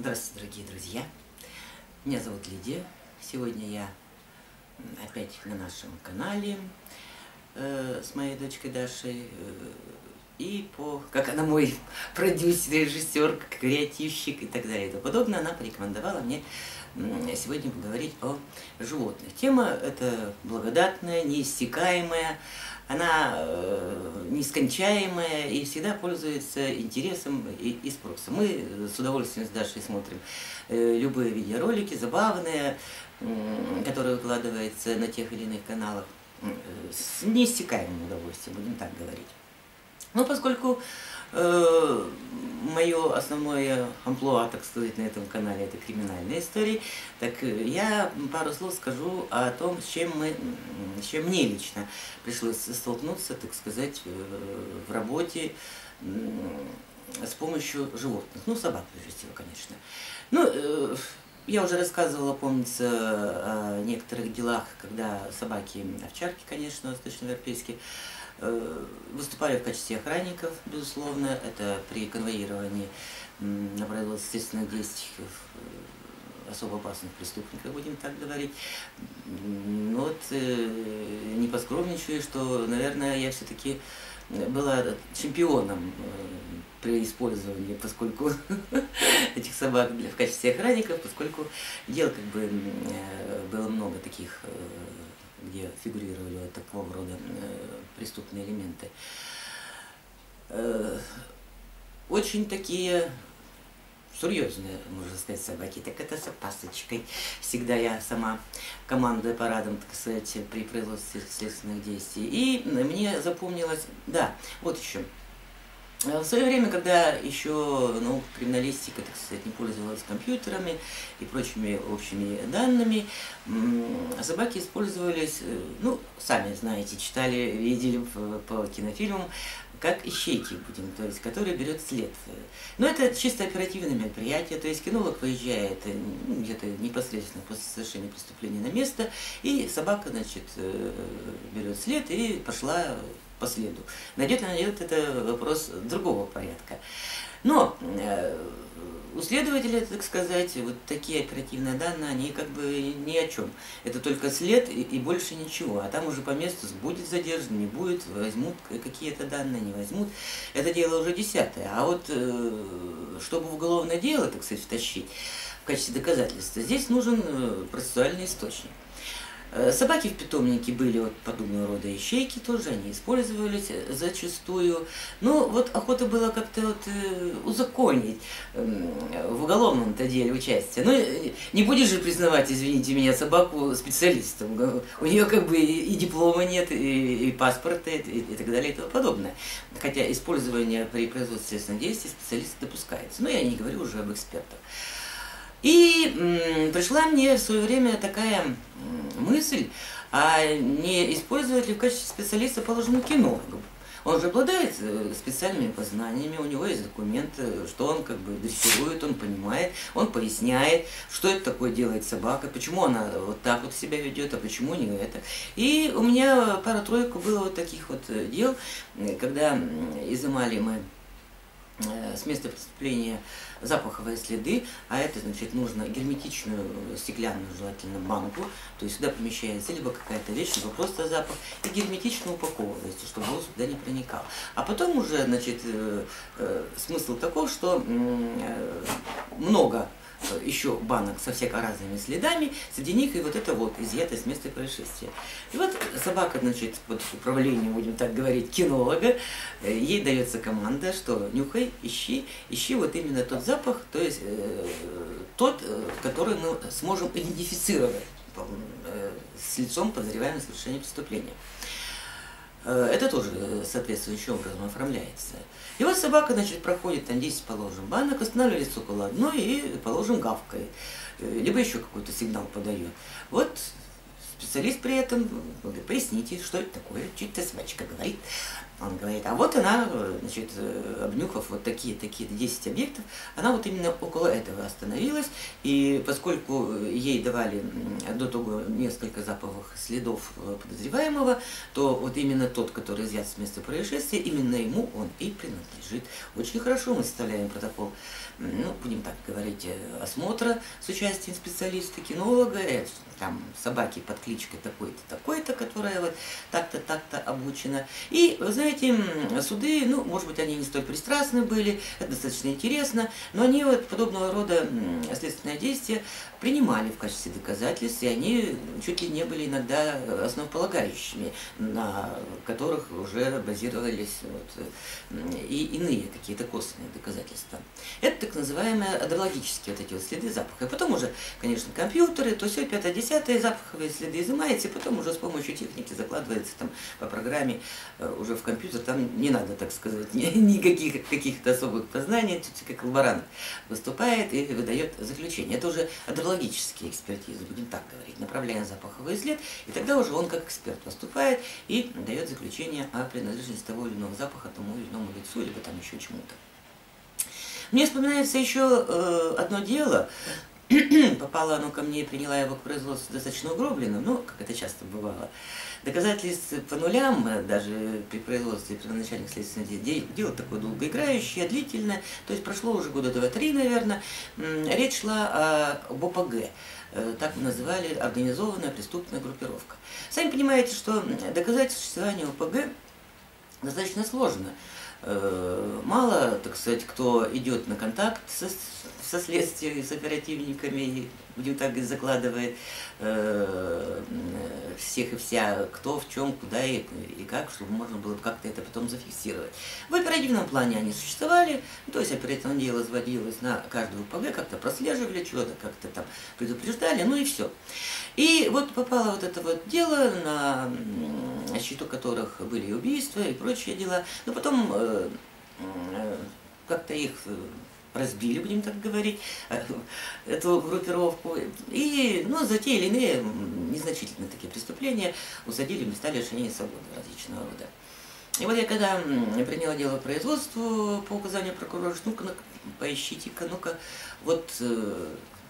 Здравствуйте, дорогие друзья! Меня зовут Лидия. Сегодня я опять на нашем канале э, с моей дочкой Дашей. Э, и по, как она мой продюсер, режиссер, креативщик и так далее и тому подобное, она порекомендовала мне сегодня поговорить о животных. Тема эта благодатная, неиссякаемая, она э, нескончаемая и всегда пользуется интересом и, и спросом. Мы с удовольствием с Дашей смотрим э, любые видеоролики, забавные, э, которые выкладываются на тех или иных каналах, э, с неиссякаемым удовольствием, будем так говорить. Но поскольку э, мое основное амплуа, так сказать, на этом канале это криминальные истории, так э, я пару слов скажу о том, с чем, мы, с чем мне лично пришлось столкнуться, так сказать, э, в работе с помощью животных. Ну, собак, прежде всего, конечно. Ну, я уже рассказывала, помнится, о некоторых делах, когда собаки, овчарки, конечно, восточноевропейские, Э, выступали в качестве охранников, безусловно, это при конвоировании на естественных действий э, особо опасных преступников, будем так говорить. Но вот э, не поскромничаю, что, наверное, я все-таки была чемпионом при использовании, поскольку этих собак в качестве охранников, поскольку дел как бы было много таких где фигурировали вот такого рода э, преступные элементы. Э, очень такие серьезные, можно сказать, собаки. Так это с опасочкой. Всегда я сама командую парадом, так сказать, при производстве следственных действий. И мне запомнилось, да, вот еще – в свое время, когда еще ну, криминалистика, так сказать, не пользовалась компьютерами и прочими общими данными, собаки использовались, э, ну, сами знаете, читали, видели по кинофильмам, как ищейки будем, то есть, который берет след. Но это чисто оперативное мероприятие, то есть кинолог выезжает э, ну, где-то непосредственно после совершения преступления на место, и собака, значит, э, берет след и пошла по следу. Найдет, не найдет, это вопрос другого порядка. Но э, у следователя, так сказать, вот такие оперативные данные, они как бы ни о чем. Это только след и, и больше ничего. А там уже по месту будет задержан, не будет, возьмут какие-то данные, не возьмут. Это дело уже десятое. А вот э, чтобы уголовное дело, так сказать, втащить в качестве доказательства, здесь нужен э, процессуальный источник. Э, собаки в питомнике были вот подобного рода ищейки тоже, они использовались э, зачастую. Ну, вот охота была как-то вот э, узаконить э, в уголовном-то деле участие. Ну, не будешь же признавать, извините меня, собаку специалистом. У нее как бы и, диплома нет, и, и паспорта, и, и так далее, и тому подобное. Хотя использование при производстве следственных действий специалиста допускается. Но я не говорю уже об экспертах. И пришла мне в свое время такая мысль, а не использовать ли в качестве специалиста положенную кинологу. Он же обладает э, специальными познаниями, у него есть документы, что он как бы дрессирует, он понимает, он поясняет, что это такое делает собака, почему она вот так вот себя ведет, а почему не это. И у меня пара-тройку было вот таких вот э, дел, когда изымали мы Э, с места преступления запаховые следы, а это значит нужно герметичную стеклянную желательно банку, то есть сюда помещается либо какая-то вещь, либо просто запах, и герметично упаковывается, чтобы он сюда не проникал. А потом уже, значит, э, э, смысл таков, что много еще банок со всяко разными следами, среди них и вот это вот изъято с места происшествия. И вот собака, значит, под управлением, будем так говорить, кинолога, э, ей дается команда, что нюхай, ищи, ищи вот именно тот запах, то есть э, тот, э, который мы сможем идентифицировать э, с лицом подозреваемого совершения преступления. Э, это тоже соответствующим образом оформляется. И вот собака, значит, проходит там 10, положим, банок, останавливается около одной и, положим, гавкает. Э, либо еще какой-то сигнал подает. Вот специалист при этом говорит, поясните, что это такое, что это собачка говорит. Он говорит, а вот она, значит, обнюхав вот такие, такие 10 объектов, она вот именно около этого остановилась, и поскольку ей давали до того несколько запаховых следов подозреваемого, то вот именно тот, который изъят с места происшествия, именно ему он и принадлежит. Очень хорошо мы составляем протокол, ну, будем так говорить, осмотра с участием специалиста, кинолога, там собаки под кличкой такой-то, такой-то, которая вот так-то, так-то обучена. И, вы знаете, суды, ну, может быть, они не столь пристрастны были, это достаточно интересно, но они вот подобного рода следственные действия принимали в качестве доказательств, и они чуть ли не были иногда основополагающими, на которых уже базировались вот, и иные какие-то косвенные доказательства. Это так называемые адрологические вот эти вот следы запаха. И потом уже, конечно, компьютеры, то все, пятое, десятое, запаховые следы изымается, и потом уже с помощью техники закладывается там по программе э, уже в компьютер, там не надо, так сказать, никаких каких-то особых познаний, как лаборант выступает и выдает заключение. Это уже адрологические экспертизы, будем так говорить, направляем запаховый след, и тогда уже он как эксперт поступает и дает заключение о принадлежности того или иного запаха тому или иному лицу, либо там еще чему-то. Мне вспоминается еще э, одно дело, попало оно ко мне и приняла его к производству достаточно угробленным, ну, как это часто бывало. Доказательств по нулям, э, даже при производстве первоначальных следственных дел, дело такое долгоиграющее, длительное, то есть прошло уже года два-три, наверное, речь шла об ОПГ, э, так мы называли организованная преступная группировка. Сами понимаете, что доказать существование ОПГ достаточно сложно. Э, мало, так сказать, кто идет на контакт со, со следствием, с оперативниками, будем так и закладывает э, всех и вся, кто в чем, куда и, и как, чтобы можно было как-то это потом зафиксировать. В оперативном плане они существовали, то есть оперативное дело заводилось на каждую ПГ, как-то прослеживали, чего-то как-то там предупреждали, ну и все. И вот попало вот это вот дело, на счету которых были убийства и прочие дела, но потом э, э, как-то их разбили, будем так говорить, э, эту группировку. И ну, за те или иные незначительные такие преступления усадили в места лишения свободы различного рода. И вот я когда приняла дело к производству по указанию прокурора, ну-ка, ну поищите-ка, ну-ка, вот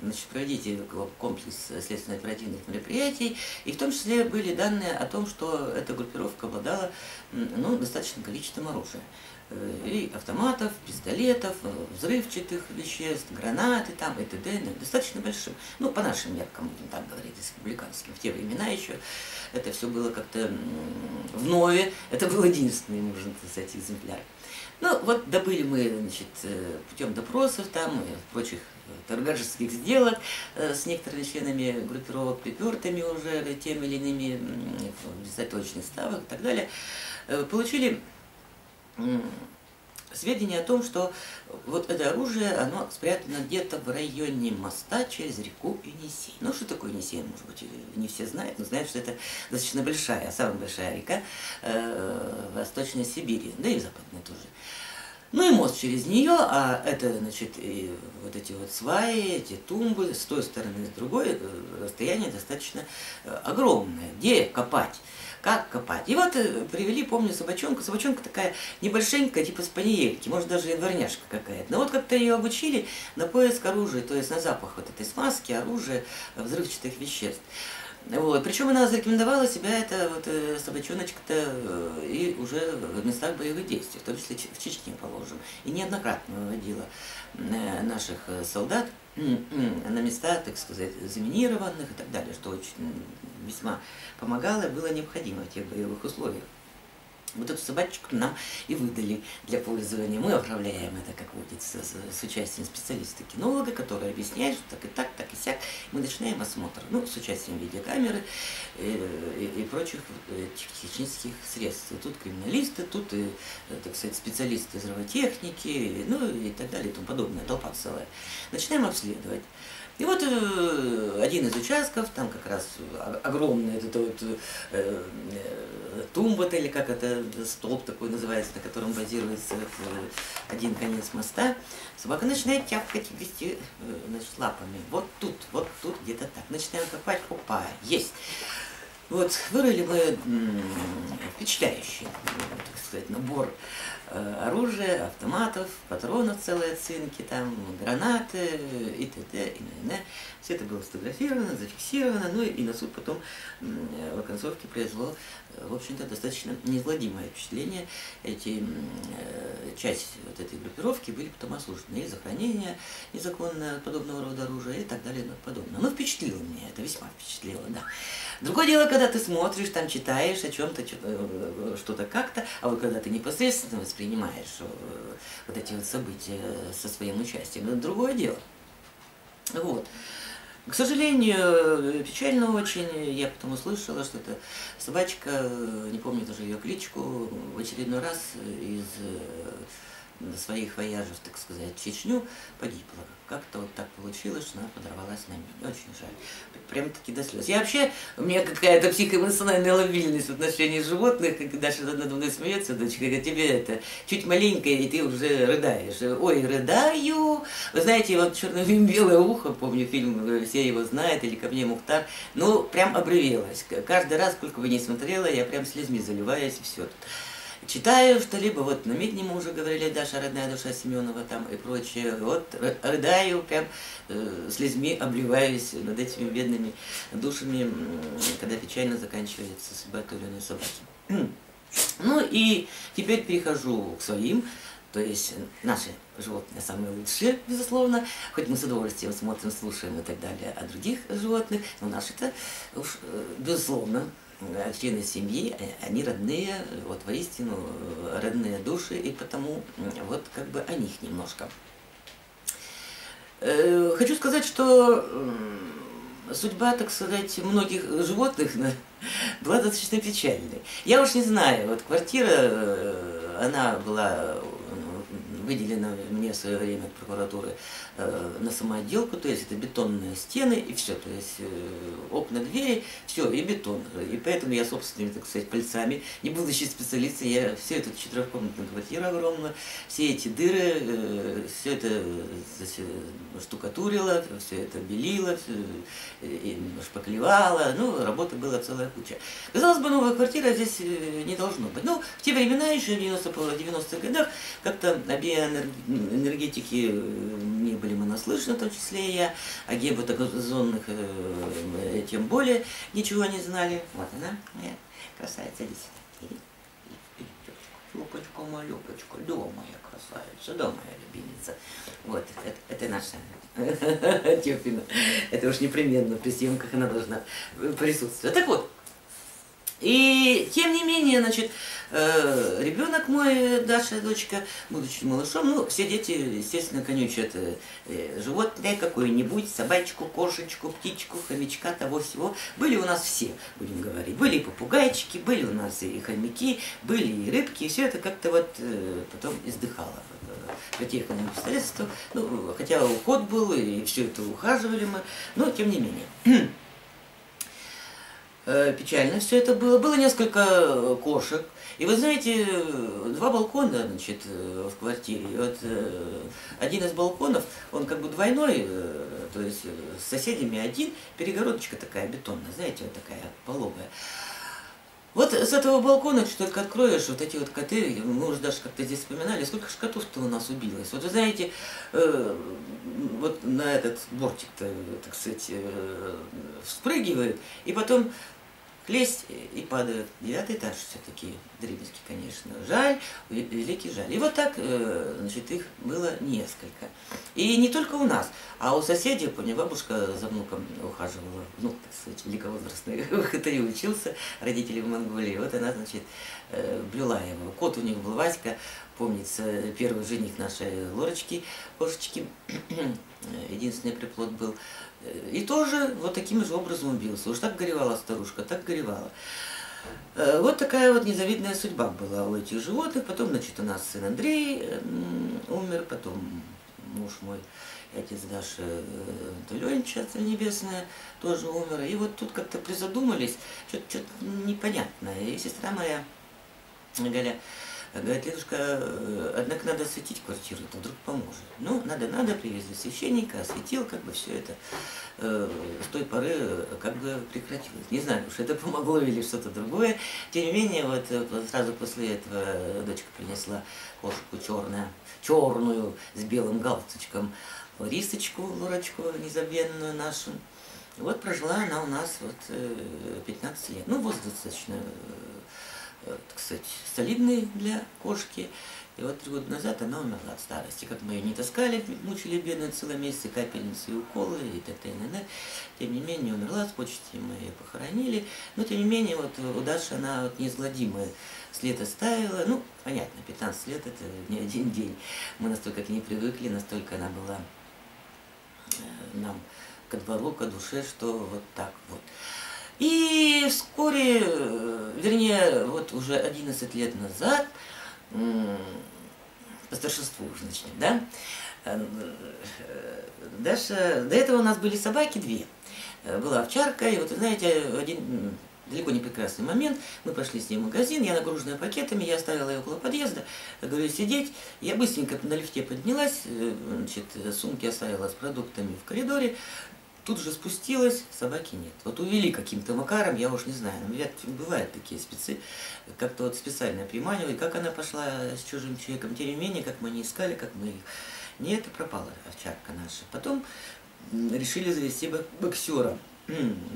значит, проведите комплекс следственно-оперативных мероприятий, и в том числе были данные о том, что эта группировка обладала ну, достаточным количеством оружия. Э, и автоматов, пистолетов, э, взрывчатых веществ, гранаты там и т.д. Ну, достаточно большим. Ну, по нашим меркам, будем так говорить, республиканским. В те времена еще это все было как-то в нове. Это был единственный, можно сказать, экземпляр. Ну, вот добыли мы, значит, э, путем допросов там и прочих торгашеских сделок с некоторыми членами группировок, припертыми уже теми или иными точных ставок и так далее, получили сведения о том, что вот это оружие, оно спрятано где-то в районе моста через реку Енисей. Ну, что такое Енисей, может быть, не все знают, но знают, что это достаточно большая, самая большая река э, Восточной Сибири, да и Западной тоже. Ну и мост через нее, а это, значит, и вот эти вот сваи, эти тумбы, с той стороны, с другой, э, расстояние достаточно э, огромное. Где копать? Как копать. И вот э, привели, помню, собачонку. Собачонка такая небольшенькая, типа спаниельки, может даже январняшка какая-то. Но вот как-то ее обучили на поиск оружия, то есть на запах вот этой смазки, оружия, взрывчатых веществ. Вот. Причем она зарекомендовала себя, эта вот э, собачоночка-то, э, и уже в местах боевых действий, в том числе в Чечне, положим. И неоднократно выводила э, наших солдат на места, так сказать, заминированных и так далее, что очень весьма помогало и было необходимо в тех боевых условиях. Вот эту собачку нам и выдали для пользования. Мы управляем это, как водится, с, участием специалиста-кинолога, который объясняет, что так и так, так и сяк. Мы начинаем осмотр, ну, с участием видеокамеры э, и, и прочих э, технических средств. Тут криминалисты, тут, и, э, так сказать, специалисты здравотехники, ну, и так далее, и тому подобное, толпа целая. Начинаем обследовать. И вот один из участков, там как раз огромный этот вот э, тумба или как это, столб такой называется, на котором базируется э, один конец моста, собака начинает тяпкать и вести э, значит, лапами. Вот тут, вот тут, где-то так. Начинаем копать, опа, есть. Вот, вырыли мы впечатляющий, так сказать, набор э, оружия, автоматов, патронов целые оценки, там, гранаты и т.д. и н.н. Все это было сфотографировано, зафиксировано, ну и на суд потом в оконцовке произвело, э, в общем-то, достаточно неизгладимое впечатление. Эти, э, часть вот этой группировки были потом осуждены и за хранение незаконно подобного рода оружия и так далее и тому подобное. Но впечатлило меня, это весьма впечатлило, да. Другое дело, когда ты смотришь, там читаешь о чем-то, э, что-то как-то, а вот когда ты непосредственно воспринимаешь вот эти вот события со своим участием, это другое дело. Вот. К сожалению, печально очень, я потом услышала, что эта собачка, не помню даже ее кличку, в очередной раз из своих вояжев, так сказать, в Чечню погибла. Как-то вот так получилось, что она подорвалась на мине. Очень жаль. Прям-таки до слез. Я вообще, у меня какая-то психоэмоциональная лобильность в отношении животных, когда Даша надо мной смеется, дочка, говорит, тебе это чуть маленькая, и ты уже рыдаешь. Ой, рыдаю. Вы знаете, вот черное белое ухо, помню фильм, все его знают, или ко мне Мухтар, ну, прям обрывелась. Каждый раз, сколько бы ни смотрела, я прям слезми заливаюсь, и все читаю что-либо, вот на Медне мы уже говорили, Даша, родная душа Семенова там и прочее, вот рыдаю, прям э, слезми обливаюсь над этими бедными душами, когда печально заканчивается судьба той или иной собаки. Ну и теперь перехожу к своим, то есть наши животные самые лучшие, безусловно, хоть мы с удовольствием смотрим, слушаем и так далее о других животных, но наши-то уж, э, безусловно, члены семьи, э, они родные, вот воистину э, родные души, и потому вот как бы о них немножко. Э, хочу сказать, что судьба, так сказать, многих животных была достаточно печальной. Я уж не знаю, вот квартира, она была выделено мне в свое время прокуратуры э, на самоотделку, то есть это бетонные стены и все, то есть э, окна, двери, все, и бетон. И поэтому я собственными, так сказать, пальцами, не будучи специалистом, я все эту четырехкомнатную квартиру огромную, все эти дыры, э, все это значит, штукатурила, все это белила, все, шпаклевала, ну, работы была целая куча. Казалось бы, новая квартира здесь не должно быть. Ну, в те времена, еще в 90-х годах, как-то обе энергетики э, не были мы наслышаны, в том числе я, о геботокозонных э, тем более ничего не знали. Вот она, моя красавица, иди Любочка, моя Любочка, да, моя красавица, да, моя любимица. Вот, это, это наша Тёпина. Это уж непременно при съемках она должна присутствовать. Так вот, и тем не менее, значит, э, ребенок мой, Даша, дочка, будучи малышом, ну, все дети, естественно, конючат э, животное какое-нибудь, собачку, кошечку, птичку, хомячка, того всего. Были у нас все, будем говорить. Были и попугайчики, были у нас и хомяки, были и рыбки, и все это как-то вот э, потом издыхало по тех обстоятельствах. Ну, хотя уход был, и все это ухаживали мы, но тем не менее. Э, печально все это было. Было несколько э, кошек. И вы знаете, два балкона, значит, э, в квартире. Вот один из балконов, он как бы двойной, то есть с соседями один, перегородочка такая бетонная, знаете, вот такая пологая. Вот с этого балкона, что только откроешь, вот эти вот коты, мы уже даже как-то здесь вспоминали, сколько ж котов-то у нас убилось. Вот вы знаете, э, вот на этот бортик-то, так сказать, э, вспрыгивают, и потом лезть и падают. Девятый этаж все-таки дребезги, конечно. Жаль, великий жаль. И вот так, э, значит, их было несколько. И не только у нас, а у соседей, помню, бабушка за внуком ухаживала, ну, так сказать, великовозрастный, и учился, родители в Монголии. Вот она, значит, э, блюла его. Кот у них был Васька, помнится, первый жених нашей Лорочки, кошечки, единственный приплод был. И тоже вот таким же образом убился. Уж так горевала старушка, так горевала. Э, вот такая вот незавидная судьба была у этих животных. Потом, значит, у нас сын Андрей умер, потом муж мой, отец Даши э, Туленча, Цель Небесная, тоже умер. И вот тут как-то призадумались, что-то непонятное. И сестра моя, Галя, Говорит, дедушка, э, однако надо осветить квартиру, это вдруг поможет. Ну, надо, надо, привезли священника, осветил, как бы все это э, с той поры э, как бы прекратилось. Не знаю, уж это помогло или что-то другое. Тем не менее, вот э, сразу после этого дочка принесла кошку черную, черную с белым галстучком, Ларисочку, Лурочку незабвенную нашу. Вот прожила она у нас вот 15 лет. Ну, возраст достаточно так сказать, солидный для кошки. И вот три года назад она умерла от старости. Как мы ее не таскали, мучили бедную целый месяц, и капельницы, и уколы, и т.т. и т.т. Тем не менее, умерла, с почти мы ее похоронили. Но, тем не менее, вот у Даши она вот неизгладимая след оставила. Ну, понятно, 15 лет это не один день. Мы настолько к ней привыкли, настолько она была э, нам ко двору, ко душе, что вот так вот. И вскоре, э, вернее, вот уже 11 лет назад, по старшинству уже начнем, да, э, Даша, до этого у нас были собаки две. Э, была овчарка, и вот, знаете, один далеко не прекрасный момент. Мы пошли с ней в магазин, я нагруженная пакетами, я оставила ее около подъезда, говорю, сидеть. Я быстренько на лифте поднялась, значит, сумки оставила с продуктами в коридоре, Тут же спустилась, собаки нет. Вот увели каким-то макаром, я уж не знаю. Ну, бывают такие спецы, как-то вот специально приманивали. Как она пошла с чужим человеком, тем не менее, как мы не искали, как мы их. Нет, пропала овчарка наша. Потом решили завести боксера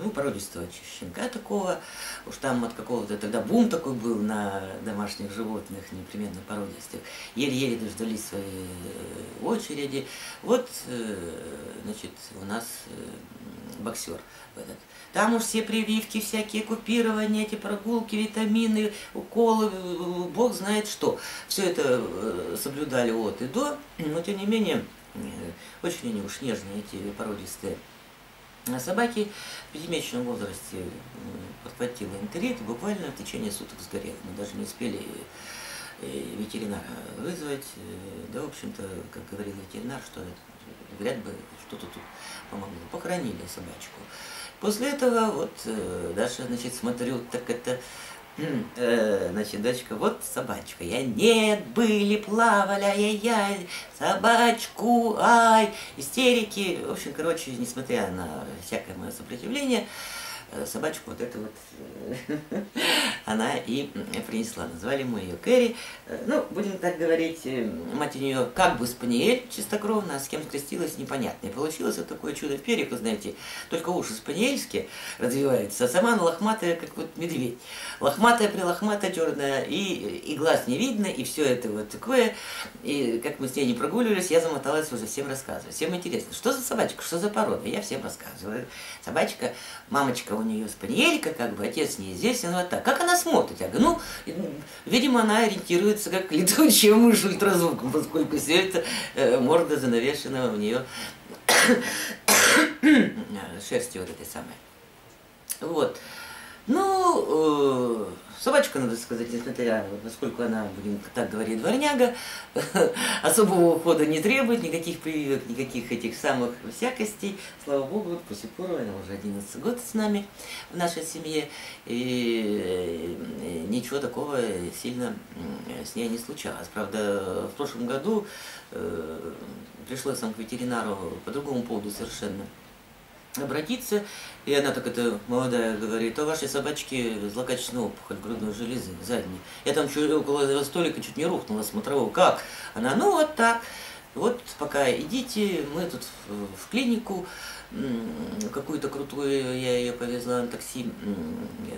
ну, породистого щенка такого, уж там от какого-то, тогда бум такой был на домашних животных, непременно породистых, еле-еле дождались своей э, очереди. Вот, э, значит, у нас э, боксер этот. Там уж все прививки, всякие купирования, эти прогулки, витамины, уколы, бог знает что. Все это соблюдали от и до, но тем не менее, очень они уж нежные, эти породистые собаки в пятимесячном возрасте подхватила энтерит буквально в течение суток сгорела. Мы даже не успели э, ветеринара вызвать. Э, да, в общем-то, как говорил ветеринар, что вряд бы что-то тут помогло. Похоронили собачку. После этого вот э, Даша, значит, смотрю, так это значит, дочка, вот собачка. Я нет, были, плавали, ай-яй-яй, собачку, ай, истерики. В общем, короче, несмотря на всякое мое сопротивление, Э, собачку вот эту вот э, она и принесла. Назвали мы ее Кэрри. Э, ну, будем так говорить, мать у нее как бы спаниель чистокровно, а с кем скрестилась, непонятно. И получилось вот такое чудо в перьях, вы знаете, только уши спаниельские развиваются, а сама она лохматая, как вот медведь. Лохматая, прилохматая, черная, и, и глаз не видно, и все это вот такое. И как мы с ней не прогуливались, я замоталась уже всем рассказывать. Всем интересно, что за собачка, что за порода, я всем рассказываю. Собачка, мамочка у нее спаниелька, как бы отец неизвестен, вот так. Как она смотрит? Я говорю, ну, видимо, она ориентируется как летучая мышь ультразвуком, поскольку все это э, морда занавешена у нее шерстью вот этой самой. Вот. Ну, э, Собачка, надо сказать, несмотря, поскольку она, будем так говорить, дворняга, особого ухода не требует, никаких прививок, никаких этих самых всякостей. Слава Богу, по сих пор она уже 11 год с нами в нашей семье, и э, ничего такого сильно с ней не случалось. Правда, в прошлом году э, пришлось сам к ветеринару по другому поводу совершенно обратиться. И она так это молодая говорит, а вашей собачки злокачественная опухоль грудной железы задней. Я там чуть около столика чуть не рухнула смотрового. Как? Она, ну вот так. Вот пока идите, мы тут в клинику, какую-то крутую, я ее повезла на такси,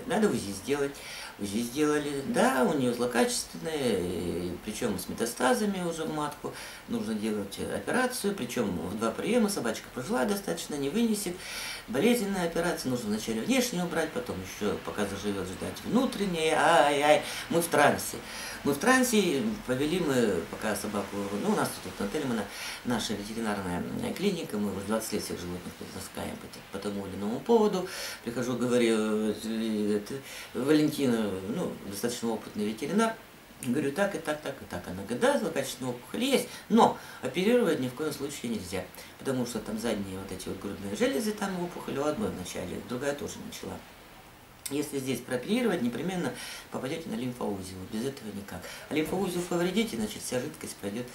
надо УЗИ сделать. УЗИ сделали, да, у нее злокачественная, причем с метастазами уже в матку, нужно делать операцию, причем в два приема собачка прожила достаточно, не вынесет, болезненная операция, нужно вначале внешне убрать, потом еще, пока заживет, ждать внутреннее, ай-ай, мы в трансе. Мы в трансе, повели мы пока собаку, ну, у нас тут в отеле, мы, наша ветеринарная клиника, мы уже 20 лет всех животных таскаем по, по тому или иному поводу. Прихожу, говорю, это, Валентина, ну, достаточно опытный ветеринар, Говорю, так и так, так и так. Она говорит, да, злокачественная опухоль есть, но оперировать ни в коем случае нельзя, потому что там задние вот эти вот грудные железы, там опухоль у одной вначале, другая тоже начала Если здесь прооперировать, непременно попадете на лимфоузел. Без этого никак. А лимфоузел повредите, значит, вся жидкость пойдет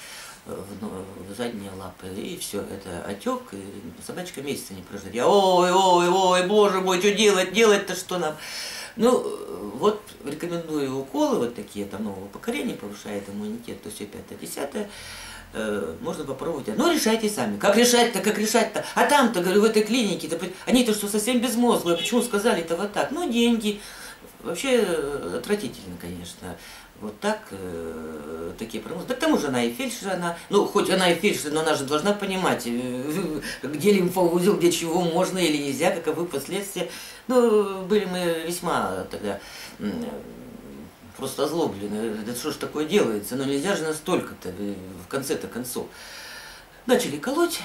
в, ну, в задние лапы. И все, это отек, и собачка месяца не проживет. Я, ой, ой, ой, боже мой, что делать, делать-то что нам? Ну, вот рекомендую уколы вот такие, там нового поколения, повышает иммунитет, то все пятое, десятое. Э, можно попробовать. Ну, решайте сами. Как решать-то, как решать-то? А там-то, говорю, в этой клинике, -то, они-то что, совсем безмозглые, почему сказали-то вот так? Ну, деньги. Вообще э, отвратительно, конечно. Вот так, э, такие прогнозы. Да к тому же она и фельдшер, она, ну, хоть она и фельдшер, но она же должна понимать, э, где лимфоузел, где чего можно или нельзя, каковы последствия. Ну, были мы весьма тогда просто озлоблены. Это что ж такое делается? Ну, нельзя же настолько-то, э, в конце-то концов. Начали колоть,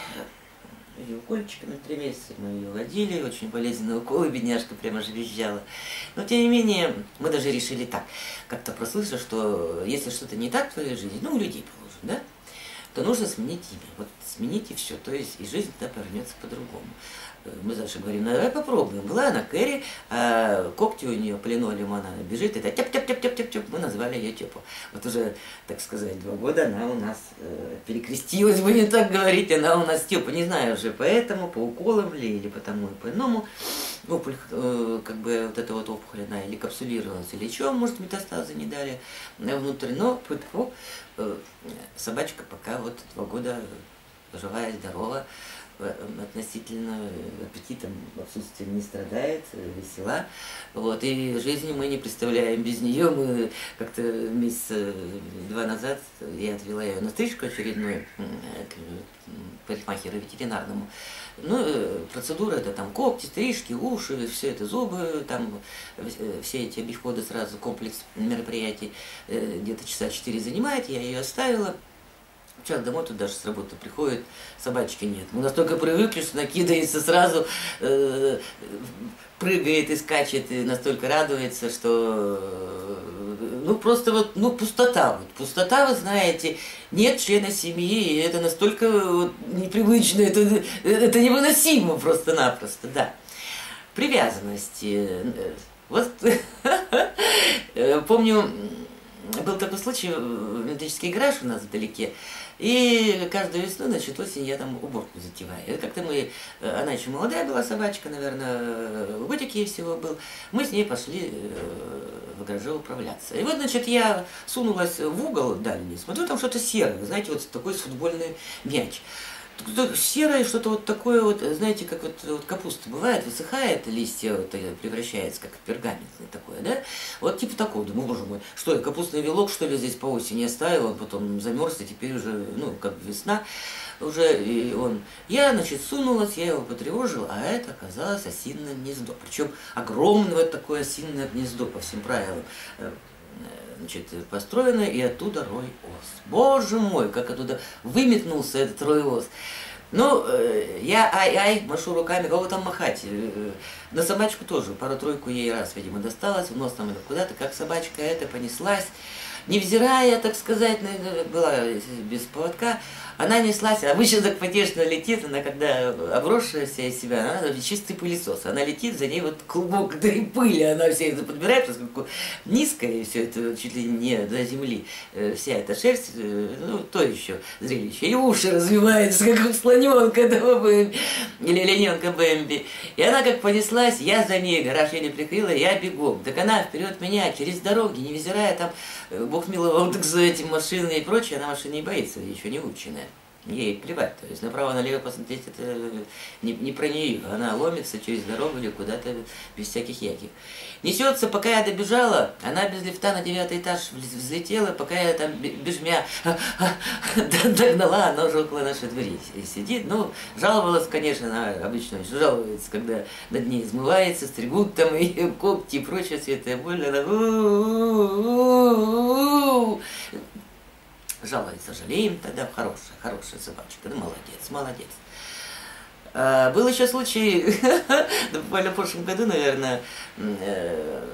ее укольчиками три месяца, мы ее водили, очень болезненный укол, бедняжка прямо же визжала. Но тем не менее, мы даже решили так, как-то прослышав, что если что-то не так в твоей жизни, ну, у людей положим, да, то нужно сменить имя. Вот смените все, то есть и жизнь тогда повернется по-другому мы дальше говорим, ну давай попробуем. Была она Кэрри, а когти у нее по линолеуму, она бежит, это тяп тяп тяп тяп тяп тяп мы назвали ее Тепу. Вот уже, так сказать, два года она у нас э, перекрестилась, будем так говорить, она у нас Тепа, не знаю уже, поэтому, по уколам ли, или по тому и по иному. Опухоль, э, как бы вот эта вот опухоль, она или капсулировалась, или что, может, метастазы не дали внутрь, но по того, э, собачка пока вот два года живая, здорова. Э, относительно аппетитом отсутствия не страдает, э, весела. Вот, и жизни мы не представляем без нее. Мы как-то месяца два назад я отвела ее на стрижку очередную к парикмахеру ветеринарному. Ну, э, процедура это там когти, стрижки, уши, все это зубы, там все эти обиходы сразу, комплекс мероприятий где-то часа четыре занимает, я ее оставила. Сейчас домой тут даже с работы приходит, собачки нет. Мы настолько привыкли, что накидается сразу, э, прыгает и скачет, и настолько радуется, что э, ну просто вот, ну пустота, вот пустота, вы знаете, нет члена семьи, и это настолько вот, непривычно, это, это невыносимо просто-напросто, да. Привязанности. Э, вот э, помню, был такой случай, металлический гараж у нас вдалеке, и каждую весну, значит, осень я там уборку затеваю. Как-то мы, э, она еще молодая была собачка, наверное, годик ей всего был, мы с ней пошли э, в гараже управляться. И вот, значит, я сунулась в угол дальний, смотрю, там что-то серое, знаете, вот такой футбольный мяч серое, что-то вот такое вот, знаете, как вот, вот капуста бывает, высыхает, листья вот, э, превращается, как пергаментное такое, да? Вот типа такого, думаю, боже мой, что я капустный вилок, что ли, здесь по осени оставил, он потом замерз, и теперь уже, ну, как весна, уже и он... Я, значит, сунулась, я его потревожил, а это оказалось осиное гнездо. Причем огромное вот такое осиное гнездо по всем правилам э, значит, построена, и оттуда рой ос. Боже мой, как оттуда выметнулся этот рой ос. Ну, э, я ай-ай, машу руками, кого там махать. Э, на собачку тоже, пару-тройку ей раз, видимо, досталось, в нос там или куда-то, как собачка эта понеслась невзирая, так сказать, была без поводка, она неслась, обычно так потешно летит, она когда обросшая вся из себя, она чистый пылесос, она летит, за ней вот клубок этой пыли, она все это подбирает, поскольку низкая, и все это чуть ли не до земли, э, вся эта шерсть, э, ну, то еще зрелище, и уши развиваются, как у слоненка этого Бэмби, или олененка Бэмби, и она как понеслась, я за ней, гараж еле прикрыла, я бегом, так она вперед меня, через дороги, невзирая там, э, Бог миловал, так за эти машины и прочее, она машины не боится, еще не ученая. Ей плевать, то есть направо-налево посмотреть, это не, не про нее. Она ломится через дорогу или куда-то без всяких яких. Несется, пока я добежала, она без лифта на девятый этаж взлетела, пока я там бежмя догнала, она уже около нашей двери сидит. Ну, жаловалась, конечно, она обычно жалуется, когда над ней измывается, стригут там и когти и прочее, все это боль, она жалуется, жалеем тогда, хорошая, хорошая собачка, да молодец, молодец. А, был еще случай, буквально в прошлом году, наверное, э,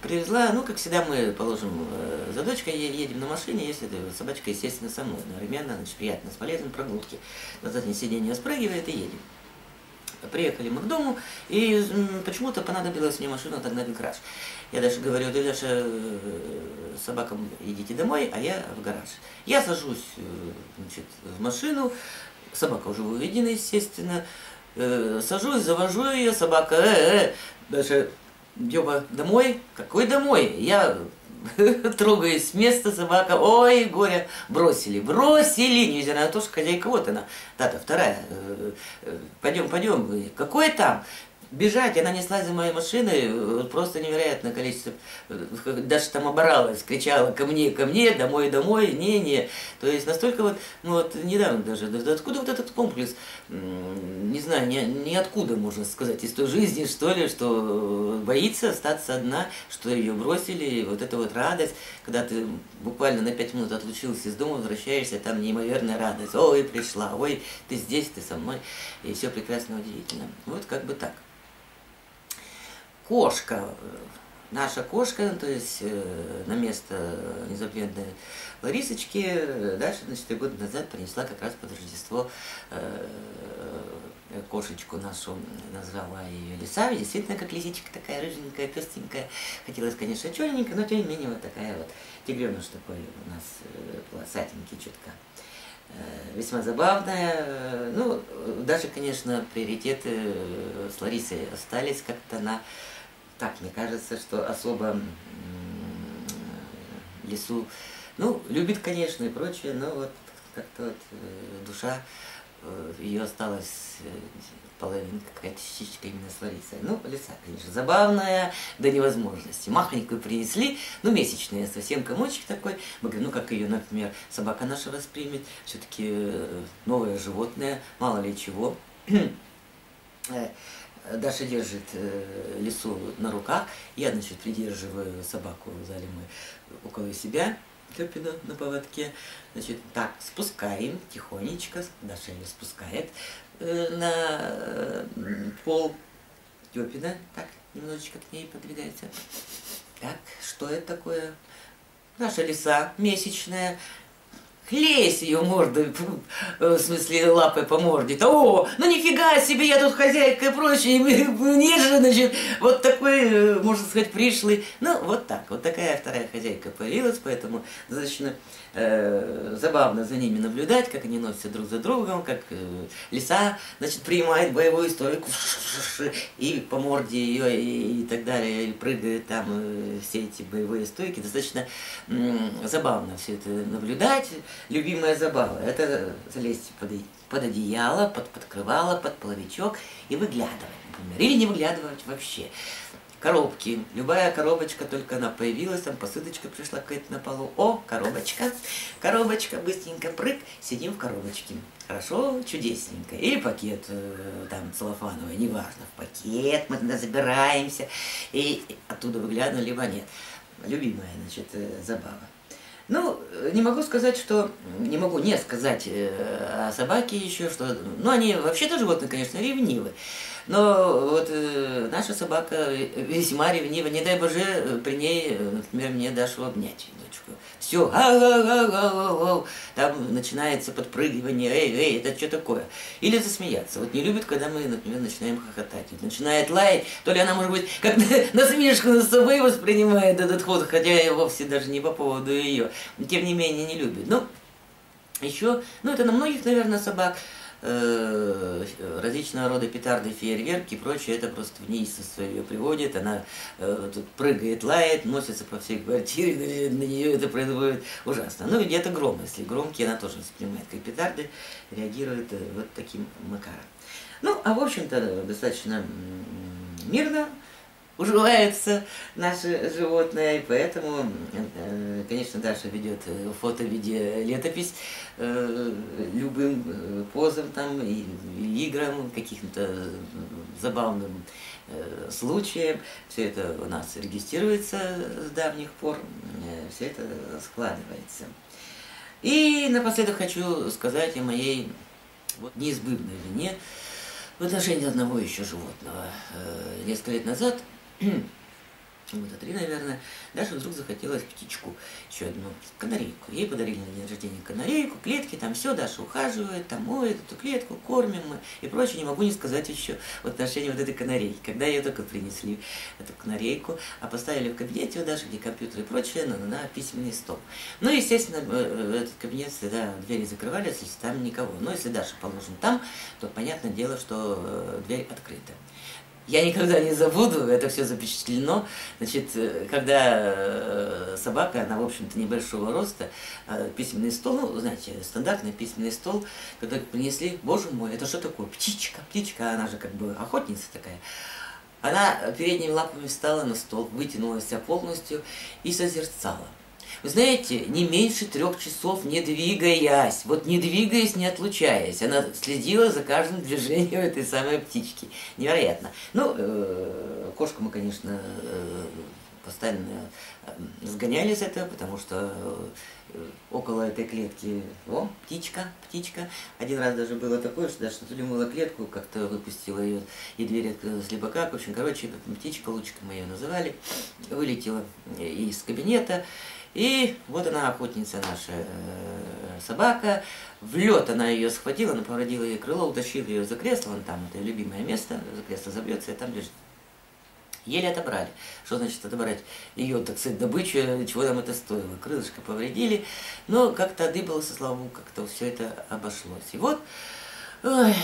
привезла, ну, как всегда, мы, положим, э, за дочкой едем на машине, если собачка, естественно, со мной, одновременно, значит, приятно, с полезным, прогулки, на заднее сиденье спрыгивает и едем. Приехали мы к дому, и почему-то понадобилось мне машину отогнать в гараж. Я даже говорю, ты даже э, собакам идите домой, а я в гараж. Я сажусь э, значит, в машину, собака уже выведена, естественно, э, сажусь, завожу ее, собака, э, э, даже Дева, домой? Какой домой? Я трогаюсь с места, собака, ой, горе, бросили, бросили, нельзя на то, что хозяйка, вот она, тата, вторая, пойдем, пойдем, какой там? Бежать, она неслась за моей машиной, просто невероятное количество, даже там оборалась, кричала ко мне, ко мне, домой, домой, не, не. То есть настолько вот, ну вот недавно даже, откуда вот этот комплекс, не знаю, ни, ниоткуда, можно сказать, из той жизни, что ли, что боится остаться одна, что ее бросили, вот эта вот радость, когда ты буквально на пять минут отлучился из дома, возвращаешься, там неимоверная радость, ой, пришла, ой, ты здесь, ты со мной, и все прекрасно, удивительно. Вот как бы так кошка, наша кошка, то есть э, на место незабвенной Ларисочки, дальше, на 4 года назад принесла как раз под Рождество э, кошечку нашу, назвала ее Лиса, действительно как лисичка такая рыженькая, пестенькая. Хотелось, конечно, черненькая, но тем не менее вот такая вот тигреныш такой у нас э, полосатенький чутка весьма забавная. Ну, даже, конечно, приоритеты с Ларисой остались как-то на так, мне кажется, что особо лесу, ну, любит, конечно, и прочее, но вот как-то вот э, душа э, ее осталась э, половинка, какая-то частичка именно с Ларисой. Ну, лиса, конечно, забавная до невозможности. Махонькую принесли, ну, месячная, совсем комочек такой. Мы говорим, ну, как ее, например, собака наша воспримет, все-таки новое животное, мало ли чего. Даша держит э, лесу на руках, я, значит, придерживаю собаку в зале мы около себя, Тёпина на поводке. Значит, так, спускаем тихонечко, Даша ее спускает э, на э, пол Тёпина. Так, немножечко к ней подвигается. Так, что это такое? Наша лиса месячная, Лезь ее мордой, в смысле лапой по морде. О, ну нифига себе, я тут хозяйка и прочее. Нет же, значит, вот такой, э, можно сказать, пришлый. Ну, вот так, вот такая вторая хозяйка появилась, поэтому достаточно э, забавно за ними наблюдать, как они носятся друг за другом, как э, лиса, значит, принимает боевую стойку и по морде ее и, и так далее, и прыгает там э, все эти боевые стойки. Достаточно э, забавно все это наблюдать. Любимая забава – это залезть под, под одеяло, под подкрывало, под половичок и выглядывать, например, или не выглядывать вообще коробки. Любая коробочка, только она появилась, там посыдочка пришла какая-то на полу. О, коробочка, коробочка, быстренько прыг, сидим в коробочке. Хорошо, чудесненько. Или пакет э, там целлофановый, неважно, в пакет мы туда забираемся, и оттуда выглядываем, либо нет. Любимая, значит, э, забава. Ну, не могу сказать, что... Не могу не сказать э, о собаке еще, что... Ну, они вообще-то животные, конечно, ревнивы. Но вот э, наша собака весьма ревнива. Не дай боже, при ней, например, мне Дашу обнять дочку. Все, там начинается подпрыгивание, эй, эй, это что такое? Или засмеяться. Вот не любит, когда мы, например, начинаем хохотать. Вот начинает лаять, то ли она, может быть, как насмешку над собой воспринимает этот ход, хотя я вовсе даже не по поводу ее. Тем не менее, не любит. Ну, еще, ну это на многих, наверное, собак. Э, различного рода петарды, фейерверки и прочее, это просто в неистовство ее приводит, она э, тут прыгает, лает, носится по всей квартире, на, на нее это производит ужасно. Ну, это гром, если громкие, она тоже воспринимает как петарды, реагирует э, вот таким макаром. Ну, а в общем-то, достаточно мирно, уживается наше животное, и поэтому, э, конечно, Даша ведет э, фото-видео летопись э, любым позам там и играм, каким-то забавным случаям. Все это у нас регистрируется с давних пор, все это складывается. И напоследок хочу сказать о моей вот, неизбывной вине в отношении одного еще животного. Несколько лет назад года три, наверное, Даша вдруг захотелось птичку, еще одну, канарейку. Ей подарили на день рождения канарейку, клетки, там все, Даша ухаживает, там моет эту клетку, кормим мы и прочее. Не могу не сказать еще в отношении вот этой канарейки. Когда ее только принесли, эту канарейку, а поставили в кабинете у Даши, где компьютер и прочее, на, на письменный стол. Ну, естественно, э, этот кабинет всегда двери закрывались, если там никого. Но если Даша положим там, то понятное дело, что э, дверь открыта. Я никогда не забуду, это все запечатлено. Значит, э, когда э, собака, она, в общем-то, небольшого роста, э, письменный стол, ну, знаете, стандартный письменный стол, когда принесли, боже мой, это что такое? Птичка, птичка, она же как бы охотница такая. Она передними лапами встала на стол, вытянулась вся полностью и созерцала. Вы знаете, не меньше трех часов не двигаясь, вот не двигаясь, не отлучаясь, она следила за каждым движением этой самой птички. Невероятно. Ну, э, кошку мы, конечно, э, постоянно э, сгоняли с этого, потому что э, около этой клетки, о, птичка, птичка. Один раз даже было такое, что даже мыла клетку, как-то выпустила ее, и дверь открылась либо как. В общем, короче, птичка, лучка мы ее называли, вылетела из кабинета. И вот она, охотница наша э, собака, в лед она ее схватила, она повредила ей крыло, утащила ее за кресло, вон там, это любимое место, за кресло забьется, и там лежит. Еле отобрали. Что значит отобрать ее, так сказать, добычу, чего нам это стоило? Крылышко повредили, но как-то дыбался, слава богу, как-то все это обошлось. И вот, ой,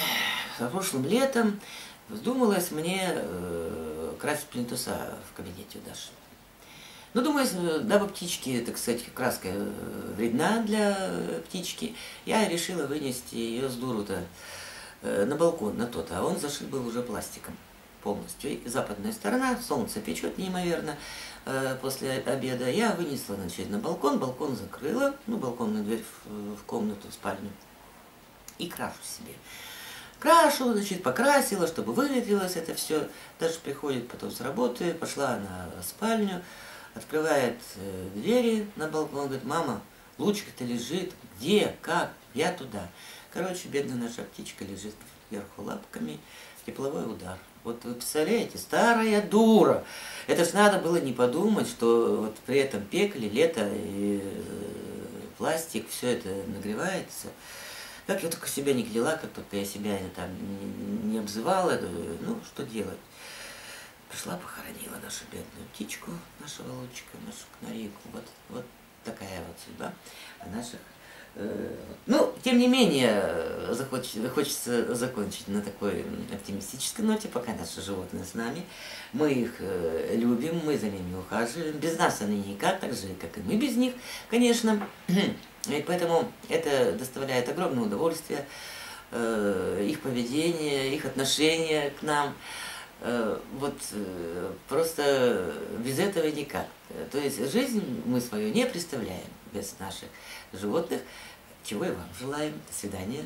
прошлым летом вздумалось мне э, красить плинтуса в кабинете у Даши. Ну, думаю, дабы птички, так сказать, краска э, вредна для птички, я решила вынести ее с дуру-то э, на балкон, на тот, а он зашит был уже пластиком полностью. И западная сторона, солнце печет неимоверно э, после обеда. Я вынесла, значит, на балкон, балкон закрыла, ну, балконную дверь в, в комнату, в спальню, и крашу себе. Крашу, значит, покрасила, чтобы выветрилось это все. Даже приходит потом с работы, пошла на спальню, открывает э, двери на балкон, говорит, мама, лучка-то лежит, где, как, я туда. Короче, бедная наша птичка лежит вверху лапками, тепловой удар. Вот вы представляете, старая дура. Это ж надо было не подумать, что вот при этом пекле, лето, и э, пластик, все это нагревается. Как я только себя не кляла, как только я себя там не, не обзывала, ну, что делать. Пришла, похоронила нашу бедную птичку, нашего лучика, нашу канарейку. Вот, вот такая вот судьба наших э, ну, тем не менее, захочется, хочется закончить на такой оптимистической ноте, пока наши животные с нами. Мы их э, любим, мы за ними ухаживаем. Без нас они никак, так же, как и мы без них, конечно. И поэтому это доставляет огромное удовольствие, э, их поведение, их отношение к нам. Э, вот э, просто без этого никак. То есть жизнь мы свою не представляем без наших животных, чего и вам желаем. До свидания.